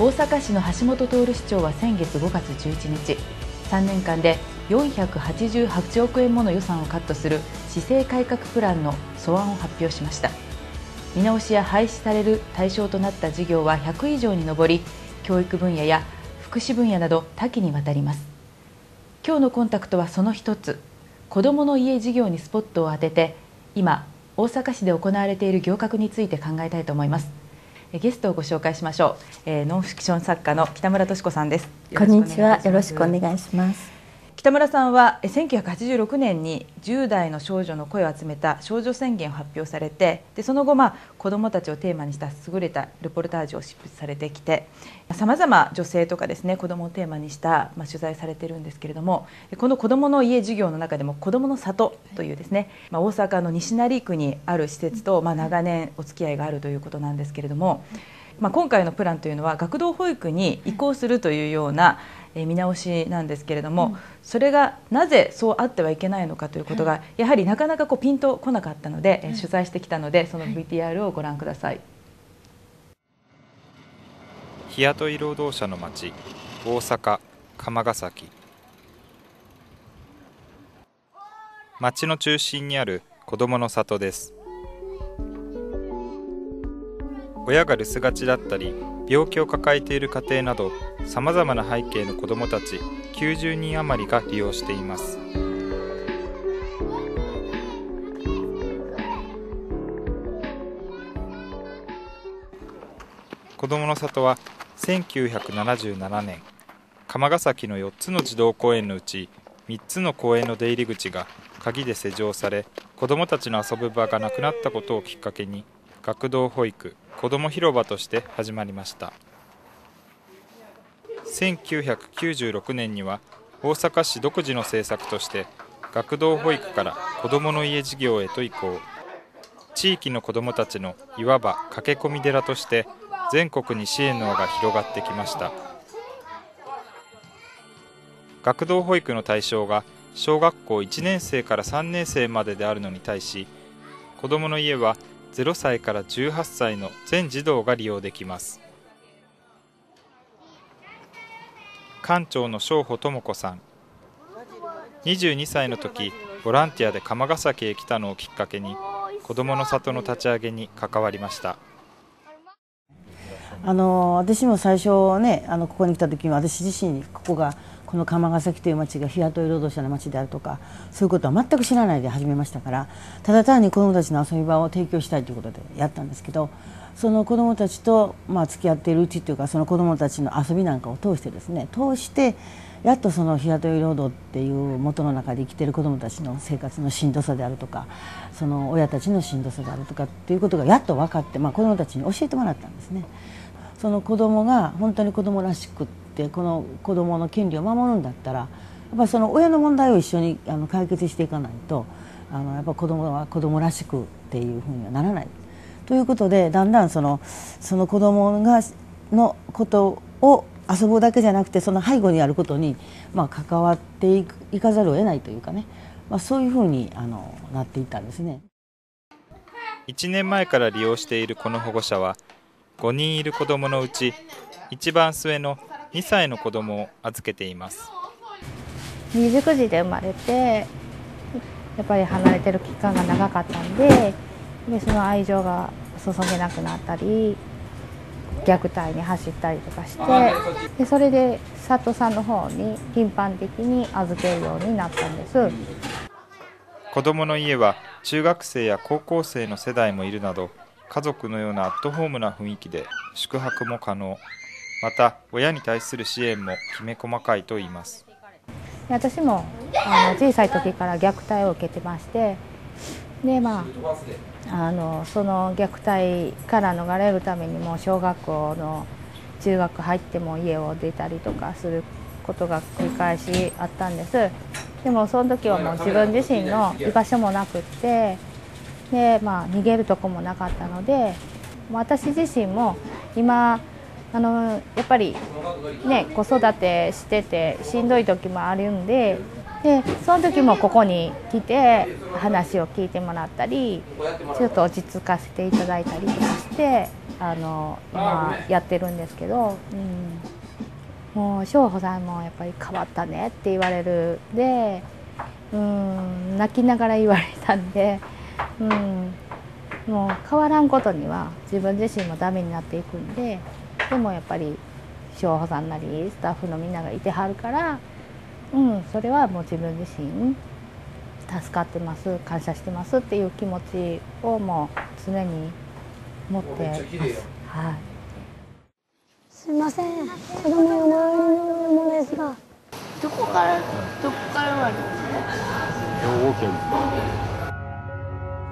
大阪市の橋本徹市長は先月5月11日3年間で488億円もの予算をカットする市政改革プランの素案を発表しました。見直しや廃止される対象となった事業は100以上に上り教育分野や福祉分野など多岐にわたります。今日のコンタクトはその一つ。子どもの家事業にスポットを当てて今大阪市で行われている行革について考えたいと思います。ゲストをご紹介しましょう、えー、ノンフィクション作家の北村敏子さんです。こんにちは。よろしくお願いします。北村さんは1986年に10代の少女の声を集めた少女宣言を発表されてでその後、まあ、子どもたちをテーマにした優れたルポルタージュを執筆されてきてさまざま女性とかですね子どもをテーマにした、まあ、取材されてるんですけれどもこの子どもの家事業の中でも子どもの里というですね、まあ、大阪の西成区にある施設と、まあ、長年お付き合いがあるということなんですけれども、まあ、今回のプランというのは学童保育に移行するというような見直しなんですけれども、うん、それがなぜそうあってはいけないのかということが、やはりなかなかこうピンとこなかったので、え取材してきたのでその VTR をご覧ください、日雇い労働者の町大阪釜ヶ崎。町の中心にある子どもの里です。親が留守がちだったり病気を抱えている家庭などさまざまな背景の子どもたち90人余りが利用しています。子どもの里は1977年釜ヶ崎の4つの児童公園のうち3つの公園の出入り口が鍵で施錠され子どもたちの遊ぶ場がなくなったことをきっかけに学童保育子ども広場として始まりました。1996年には大阪市独自の政策として学童保育から子どもの家事業へと移行。地域の子どもたちのいわば駆け込み寺として全国に支援の輪が広がってきました。学童保育の対象が小学校1年生から3年生までであるのに対し子どもの家は0歳から18歳の全児童が利用できます。館長の正保智子さん。22歳の時ボランティアで釜ヶ崎へ来たのをきっかけに子どもの里の立ち上げに関わりました。あの私も最初ねあのここに来た時に私自身ここがこの釜ヶ崎という町が日雇い労働者の町であるとかそういうことは全く知らないで始めましたからただ単に子どもたちの遊び場を提供したいということでやったんですけどその子どもたちと、まあ、付き合っているうちというかその子どもたちの遊びなんかを通してですね通してやっとその日雇い労働っていう元の中で生きてる子どもたちの生活のしんどさであるとかその親たちのしんどさであるとかっていうことがやっと分かって、まあ、子どもたちに教えてもらったんですね。その子供が本当に子供らしくってこの子供の権利を守るんだったらやっぱその親の問題を一緒にあの解決していかないとあのやっぱ子供は子供らしくっていうふうにはならない。ということでだんだんそのその子供がのことを遊ぶだけじゃなくてその背後にあることに、まあ、関わっていくいかざるを得ないというかね、まあ、そういうふうにあのなっていったんですね1年前から利用しているこの保護者は5人いる子どものうち一番末の2歳の子どもを預けています。未熟児で生まれてやっぱり離れてる期間が長かったんででその愛情が注げなくなったり虐待に走ったりとかしてでそれで佐藤さんの方に頻繁的に預けるようになったんです。子どもの家は中学生や高校生の世代もいるなど家族のようなアットホームな雰囲気で宿泊も可能。また親に対する支援もきめ細かいと言います。私もあの小さい時から虐待を受けてましてでまああのその虐待から逃れるためにも小学校の中学入っても家を出たりとかすることが繰り返しあったんです。でもその時はもう自分自身の居場所もなくってで、まあ、逃げるとこもなかったので私自身も今あのやっぱりね子育てしててしんどい時もあるんででその時もここに来て話を聞いてもらったりちょっと落ち着かせていただいたりとかしてあの今やってるんですけど、うん、もう翔穂さんもやっぱり変わったねって言われるで、うん、泣きながら言われたんで、うん、もう変わらんことには自分自身もダメになっていくんででもやっぱり翔穂さんなりスタッフのみんながいてはるから、うん、それはもう自分自身助かってます感謝してますっていう気持ちをもう常に持ってます。はい。すみません。子供の周りのものですが。どこからどこから生まれ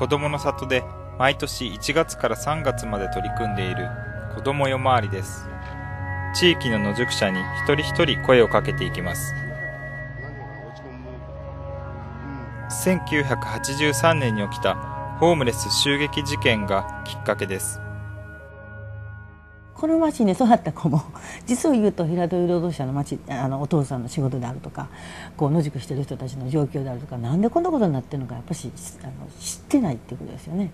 子どもの里で毎年1月から3月まで取り組んでいる子ども夜回りです。地域の野宿者に一人一人声をかけていきます。1983年に起きたホームレス襲撃事件がきっかけです。この町に育った子も 実を言うと平戸労働者の町あのお父さんの仕事であるとかこう野宿してる人たちの状況であるとかなんでこんなことになってるのかやっぱしあの知ってないっていうことですよね。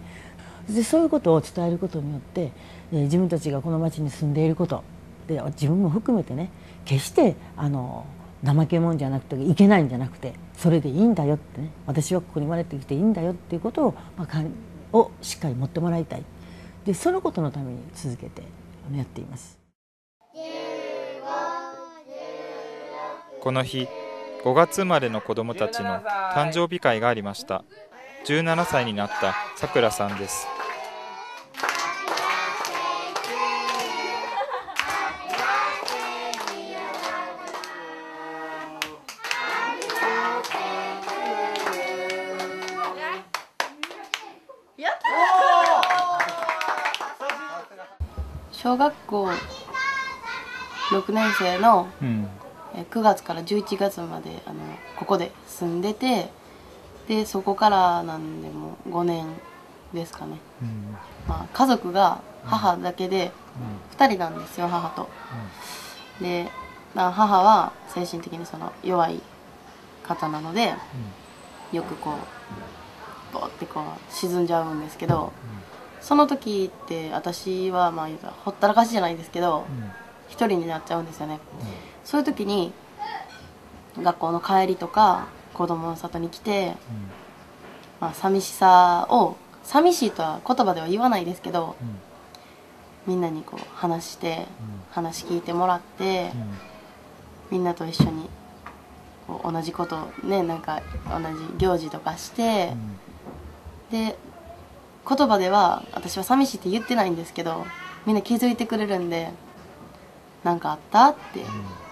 でそういうことを伝えることによって、えー、自分たちがこの町に住んでいることで自分も含めてね決してあの怠け者じゃなくていけないんじゃなくてそれでいいんだよってね私はここに生まれてきていいんだよっていうことを,、まあ、をしっかり持ってもらいたいでそのことのために続けてやっています。この日5月生まれの子どもたちの誕生日会がありました。17歳になったさくらさんです。小学校6年生の9月から11月まであのここで住んでてでそこからなんでも5年ですかね、うん、まあ、家族が母だけで2人なんですよ母と、うん、で母は精神的にその弱い方なので、よくこうボーってこう沈んじゃうんですけど、その時って私はまあほったらかしじゃないですけど一、うん、人になっちゃうんですよね、うん、そういう時に学校の帰りとか子供の里に来て、うん、まあ寂しさを寂しいとは言葉では言わないですけど、みんなにこう話して、話聞いてもらって、みんなと一緒に同じことねなんか同じ行事とかして、で言葉では私は寂しいって言ってないんですけどみんな気づいてくれるんで「何かあった?」って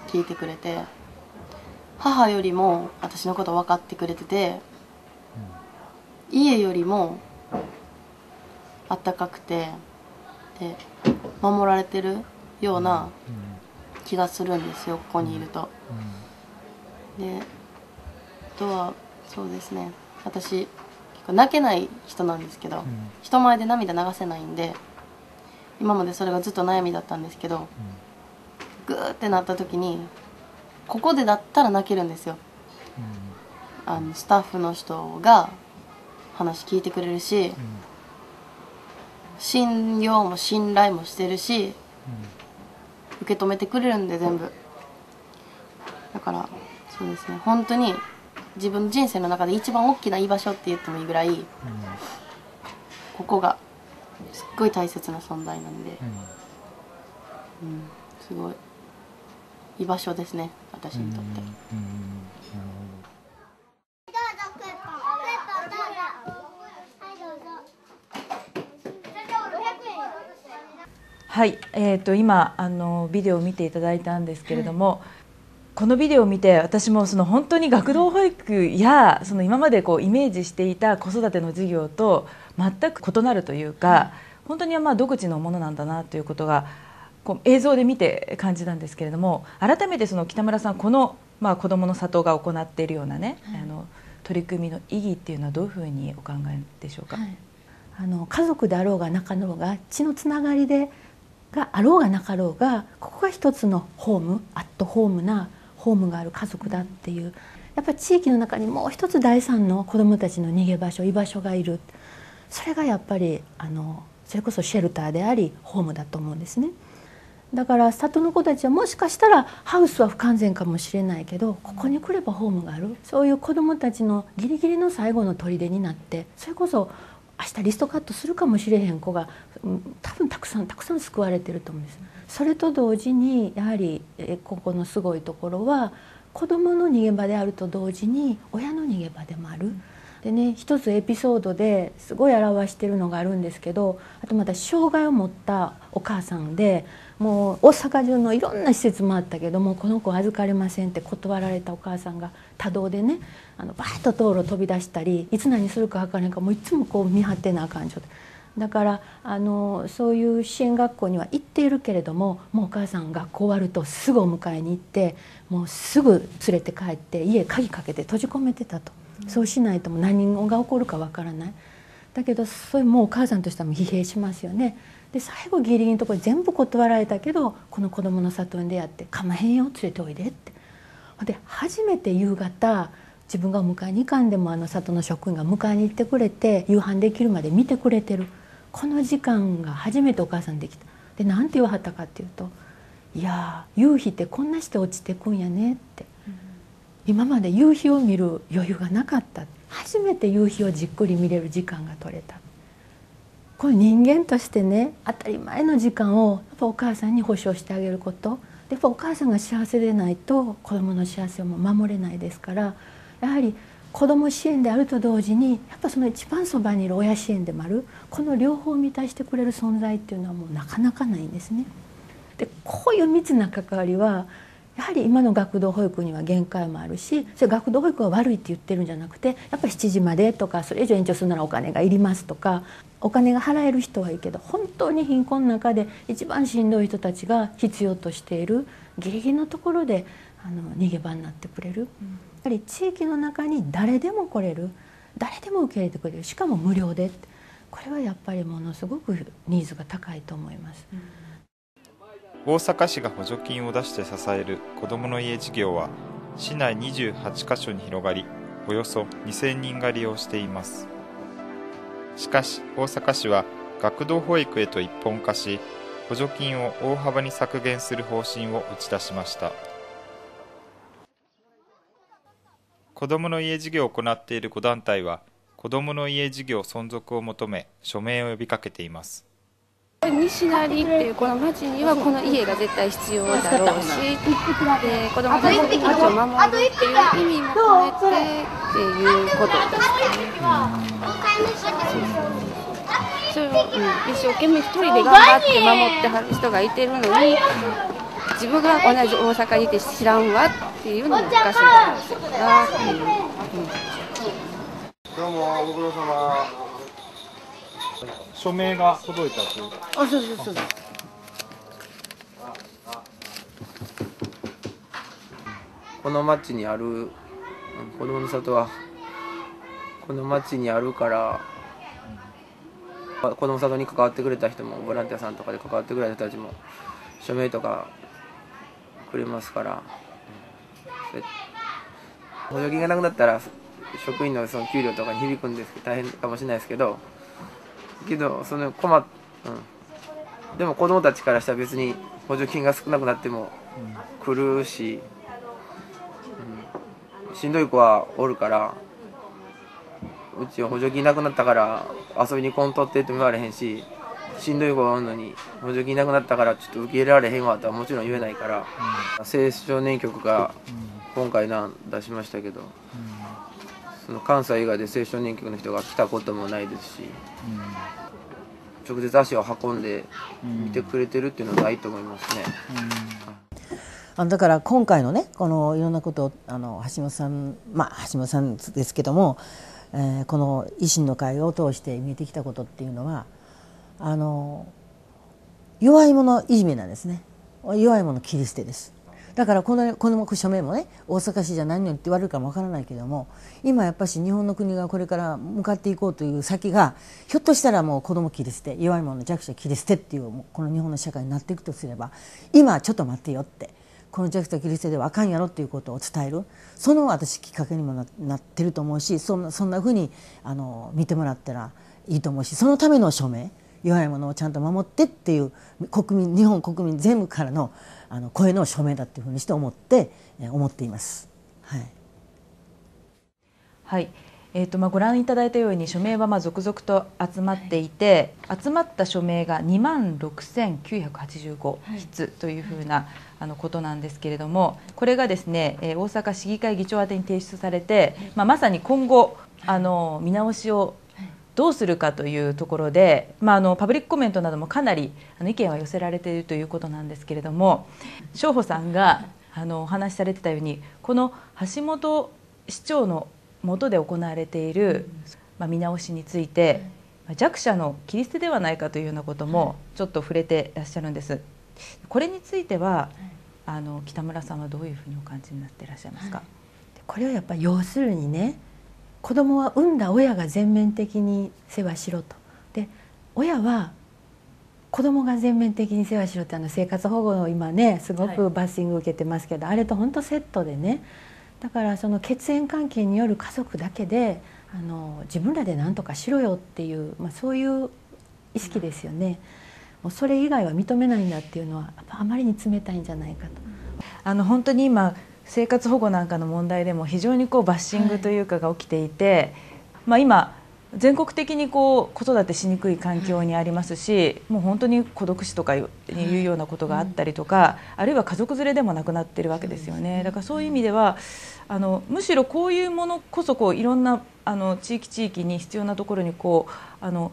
聞いてくれて母よりも私のこと分かってくれてて家よりもあったかくてで守られてるような気がするんですよここにいると。であとはそうですね私泣けない人なんですけど、うん、人前で涙流せないんで今までそれがずっと悩みだったんですけど、うん、グーってなった時にここでだったら泣けるんですよ、うん、あのスタッフの人が話聞いてくれるし、信用も信頼もしてるし、受け止めてくれるんで全部。だからそうですね。本当に自分の人生の中で一番大きな居場所って言ってもいいぐらい、うん、ここがすっごい大切な存在なんで、うん、うん、すごい居場所ですね私にとって。はい、えーと、今あのビデオを見ていただいたんですけれども、このビデオを見て私もその本当に学童保育やその今までこうイメージしていた子育ての授業と全く異なるというか、本当にまあ独自のものなんだなということがこう映像で見て感じたんですけれども改めてその北村さんこのまあ子どもの里が行っているようなね、はい、あの取り組みの意義っていうのはどういうふうにお考えでしょうか、はい、あの家族であろうがなかろうが血のつながりでがあろうがなかろうがここが一つのホームアットホームなホームがある家族だっていう。やっぱり地域の中にもう一つ第三の子どもたちの逃げ場所居場所がいる。それがやっぱりあのそれこそシェルターでありホームだと思うんですね。だから里の子たちはもしかしたらハウスは不完全かもしれないけどここに来ればホームがある。そういう子どもたちのギリギリの最後の砦になってそれこそ明日リストカットするかもしれへん子が多分たくさんたくさん救われてると思うんです。それと同時にやはりここのすごいところは子どもの逃げ場であると同時に親の逃げ場でもある。でね一つエピソードですごい表してるのがあるんですけどあとまた障害を持ったお母さんでもう大阪中のいろんな施設もあったけどもこの子預かれませんって断られたお母さんが多動でねあのバーッと道路飛び出したりいつ何するか分からないからもういつもこう見張ってなあかん状態。だからあのそういう支援学校には行っているけれどももうお母さん学校終わるとすぐお迎えに行ってもうすぐ連れて帰って家鍵かけて閉じ込めてたと、うん、そうしないともう何が起こるかわからないだけどそれもうお母さんとしては疲弊しますよね。で最後ギリギリのところ全部断られたけどこの子供の里に出会って「かまへんよ連れておいで」って。で初めて夕方自分がお迎えに行かんでもあの里の職員が迎えに行ってくれて夕飯できるまで見てくれてる。この時間が初めてお母さんできた。で何て言わはったかっていうと「いや夕日ってこんなして落ちてくんやね」って、うん、今まで夕日を見る余裕がなかった初めて夕日をじっくり見れる時間が取れた。これ人間としてね当たり前の時間をやっぱお母さんに保証してあげること。やっぱお母さんが幸せでないと子どもの幸せをも守れないですから。やはり子ども支援であると同時にやっぱその一番そばにいる親支援でもあるこの両方を満たしてくれる存在っていうのはもうなかなかないんですね。でこういう密な関わりはやはり今の学童保育には限界もあるしそれ学童保育が悪いって言ってるんじゃなくてやっぱり7時までとかそれ以上延長するならお金がいりますとかお金が払える人はいいけど本当に貧困の中で一番しんどい人たちが必要としているギリギリのところであの逃げ場になってくれる。うんぱり地域の中に誰でも来れる誰でも受け入れてくれるしかも無料でこれはやっぱりものすごくニーズが高いと思います。大阪市が補助金を出して支える子どもの家事業は市内28カ所に広がりおよそ2000人が利用しています。しかし大阪市は学童保育へと一本化し補助金を大幅に削減する方針を打ち出しました。子どもの家事業を行っている5団体は子どもの家事業存続を求め署名を呼びかけています。西成っていうこの町にはこの家が絶対必要だろうしで子どもたちの命を守るっていう意味も込めてっていうことですね。それを、うん、一生懸命一人で頑張って守ってはる人がいてるのに自分が同じ大阪にいて知らんわっていうのもおかしいですよなっていう、うん、どうもご苦労様署名が届いたという。あそうそうそう。この町にある子供の里はこの町にあるから子供里に関わってくれた人もボランティアさんとかで関わってくれた人たちも署名とかくれますから、補助金がなくなったら職員のその給料とかに響くんですけど大変かもしれないですけどけどその困っ、うん、でも子供たちからしたら別に補助金が少なくなっても来るし、うん、しんどい子はおるからうちは補助金なくなったから遊びに来んとってっても言われへんししんどい子がおるのに補助金なくなったからちょっと受け入れられへんわとはもちろん言えないから、うん、青少年局が今回な出しましたけど、うん、その関西以外で青少年局の人が来たこともないですし、直接足を運んで見てくれてるっていうのはないと思いますね。あだから今回のねこのいろんなことをあの橋本さんまあ橋本さんですけども、えー、この維新の会を通して見えてきたことっていうのはあの弱い者いじめなんですね。弱い者切り捨てです。だからこのこの署名もね大阪市じゃ何をって言われるかもわからないけども今やっぱし日本の国がこれから向かっていこうという先がひょっとしたらもう子供切り捨て弱い者弱者切り捨てっていうこの日本の社会になっていくとすれば今ちょっと待ってよってこの弱者切り捨てではあかんやろっていうことを伝えるその私きっかけにもなってると思うしそんなそんなふうにあの見てもらったらいいと思うしそのための署名弱い者をちゃんと守ってっていう国民日本国民全部からのあの声の署名だっていうふうにして思って思っています。はい、はい。えーとまあ、ご覧いただいたように署名はまあ続々と集まっていて、集まった署名が2万6985筆というふうな、あのことなんですけれどもこれがですね、えー、大阪市議会議長宛に提出されて、まあ、まさに今後あの見直しをどうするかというところで、まあ、あのパブリックコメントなどもかなりあの意見は寄せられているということなんですけれども翔穂さんがあのお話しされてたようにこの橋本市長の下で行われている、まあ、見直しについて弱者の切り捨てではないかというようなこともちょっと触れていらっしゃるんです。これについてはあの北村さんはどういうふうにお感じになっていらっしゃいますか、これはやっぱり要するにね子供は産んだ親が全面的に世話しろと。で親は子供が全面的に世話しろってあの生活保護の今ねすごくバッシング受けてますけど、はい、あれと本当セットでねだからその血縁関係による家族だけであの自分らで何とかしろよっていう、まあ、そういう意識ですよね。もうそれ以外は認めないんだっていうのはあまりに冷たいんじゃないかと。あの本当に今生活保護なんかの問題でも非常にこうバッシングというかが起きていて、はい、まあ、今全国的にこう子育てしにくい環境にありますし、もう本当に孤独死とかいうようなことがあったりとか、あるいは家族連れでも亡くなっているわけですよね。だからそういう意味ではあのむしろこういうものこそこういろんなあの地域地域に必要なところにこうあの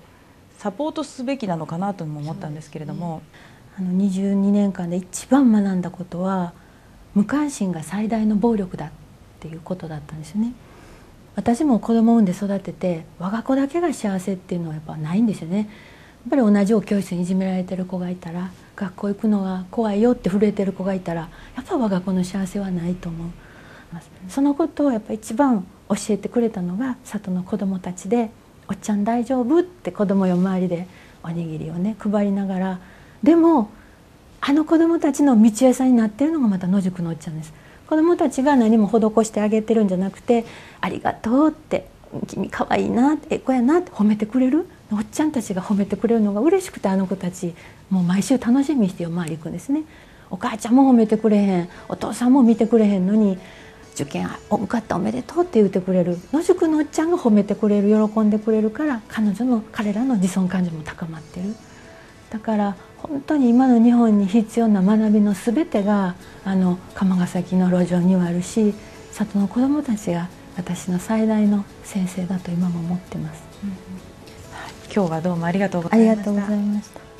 サポートすべきなのかなとも思ったんですけれども、あの22年間で一番学んだことは無関心が最大の暴力だっていうことだったんですよね。私も子供産んで育てて我が子だけが幸せっていうのはやっぱないんですよね。やっぱり同じお教室にいじめられてる子がいたら学校行くのが怖いよって震えてる子がいたらやっぱ我が子の幸せはないと思うそのことをやっぱ一番教えてくれたのが里の子供たちで「おっちゃん大丈夫?」って子供よ周りでおにぎりをね配りながらでもあの子供たちの道枝さんになってるのがまた野宿のおっちゃんです。子供たちが何も施してあげてるんじゃなくて「ありがとう」って「君かわいいな」って「ええ子やな」って褒めてくれる？おっちゃんたちが褒めてくれるのが嬉しくてあの子たちもう毎週楽しみにして夜回り行くんですね。お母ちゃんも褒めてくれへん。お父さんも見てくれへんのに受験受かったおめでとうって言ってくれる。野宿のおっちゃんが褒めてくれる喜んでくれるから彼女の彼らの自尊感情も高まってる。だから本当に今の日本に必要な学びの全てがあの釜ヶ崎の路上にはあるし里の子どもたちが私の最大の先生だと今も思ってます、うん今日はどうもありがとうございました。